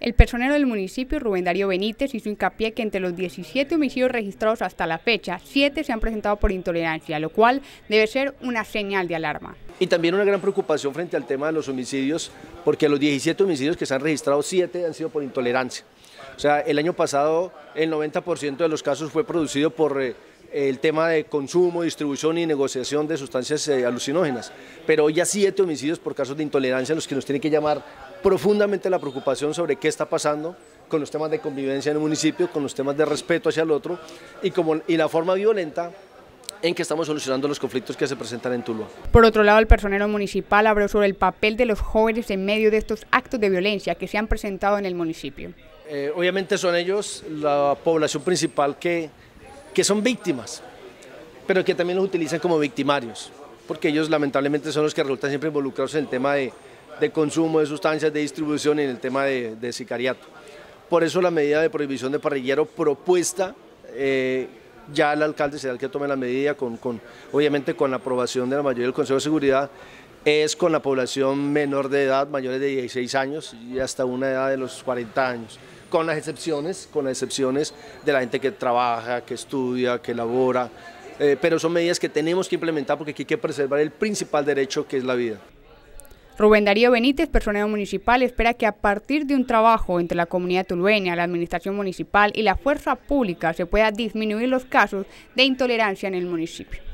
El personero del municipio, Rubén Darío Benítez, hizo hincapié que entre los 17 homicidios registrados hasta la fecha, 7 se han presentado por intolerancia, lo cual debe ser una señal de alarma. Y también una gran preocupación frente al tema de los homicidios, porque los 17 homicidios que se han registrado, 7 han sido por intolerancia. O sea, el año pasado el 90% de los casos fue producido por eh, el tema de consumo, distribución y negociación de sustancias eh, alucinógenas. Pero hoy ya siete homicidios por casos de intolerancia, los que nos tienen que llamar profundamente la preocupación sobre qué está pasando con los temas de convivencia en el municipio, con los temas de respeto hacia el otro y, como, y la forma violenta en que estamos solucionando los conflictos que se presentan en Tuluá. Por otro lado, el personero municipal habló sobre el papel de los jóvenes en medio de estos actos de violencia que se han presentado en el municipio. Eh, obviamente son ellos la población principal que que son víctimas, pero que también los utilizan como victimarios, porque ellos lamentablemente son los que resultan siempre involucrados en el tema de, consumo de sustancias, de distribución y en el tema de, sicariato. Por eso la medida de prohibición de parrillero propuesta, eh, ya el alcalde será el que tome la medida, con, obviamente con la aprobación de la mayoría del Consejo de Seguridad, es con la población menor de edad, mayores de 16 años y hasta una edad de los 40 años con las excepciones, con las excepciones de la gente que trabaja, que estudia, que labora, eh, pero son medidas que tenemos que implementar porque hay que preservar el principal derecho que es la vida. Rubén Darío Benítez, personero municipal, espera que a partir de un trabajo entre la comunidad tulueña, la administración municipal y la fuerza pública se pueda disminuir los casos de intolerancia en el municipio.